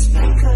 just make